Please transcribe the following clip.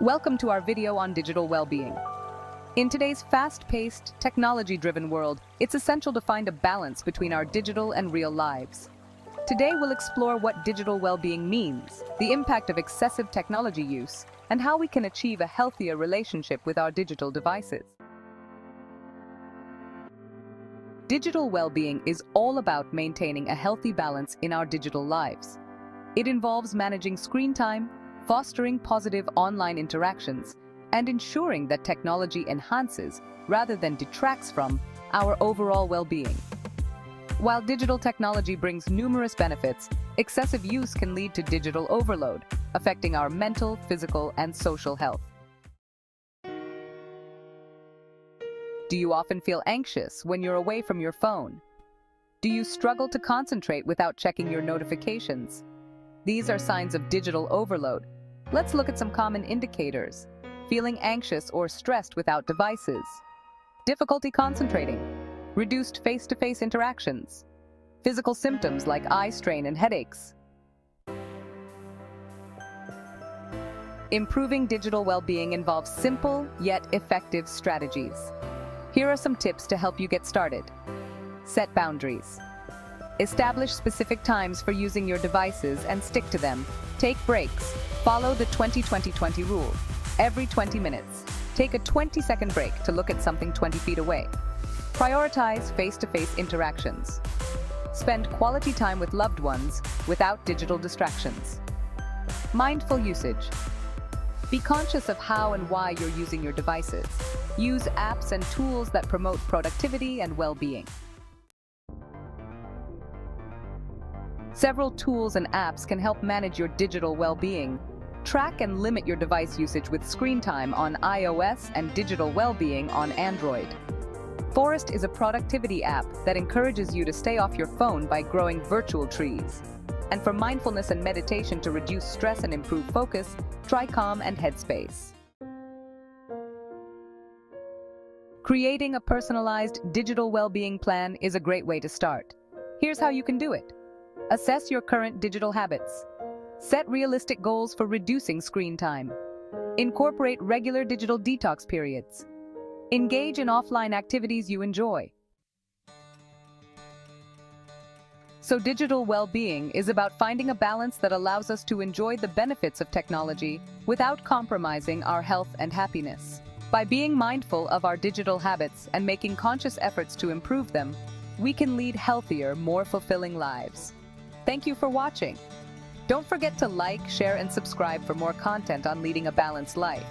Welcome to our video on digital well-being. In today's fast-paced, technology-driven world, it's essential to find a balance between our digital and real lives. Today we'll explore what digital well-being means, the impact of excessive technology use, and how we can achieve a healthier relationship with our digital devices. Digital well-being is all about maintaining a healthy balance in our digital lives. It involves managing screen time, fostering positive online interactions, and ensuring that technology enhances, rather than detracts from, our overall well-being. While digital technology brings numerous benefits, excessive use can lead to digital overload, affecting our mental, physical, and social health. Do you often feel anxious when you're away from your phone? Do you struggle to concentrate without checking your notifications? These are signs of digital overload. Let's look at some common indicators. Feeling anxious or stressed without devices. Difficulty concentrating. Reduced face-to-face -face interactions. Physical symptoms like eye strain and headaches. Improving digital well-being involves simple yet effective strategies. Here are some tips to help you get started. Set boundaries. Establish specific times for using your devices and stick to them. Take breaks. Follow the 20-20-20 rule. Every 20 minutes, take a 20-second break to look at something 20 feet away. Prioritize face-to-face -face interactions. Spend quality time with loved ones without digital distractions. Mindful usage. Be conscious of how and why you're using your devices. Use apps and tools that promote productivity and well-being. Several tools and apps can help manage your digital well-being. Track and limit your device usage with screen time on iOS and digital well-being on Android. Forest is a productivity app that encourages you to stay off your phone by growing virtual trees. And for mindfulness and meditation to reduce stress and improve focus, try Calm and Headspace. Creating a personalized digital well-being plan is a great way to start. Here's how you can do it. Assess your current digital habits. Set realistic goals for reducing screen time. Incorporate regular digital detox periods. Engage in offline activities you enjoy. So digital well-being is about finding a balance that allows us to enjoy the benefits of technology without compromising our health and happiness. By being mindful of our digital habits and making conscious efforts to improve them, we can lead healthier, more fulfilling lives. Thank you for watching. Don't forget to like, share, and subscribe for more content on leading a balanced life.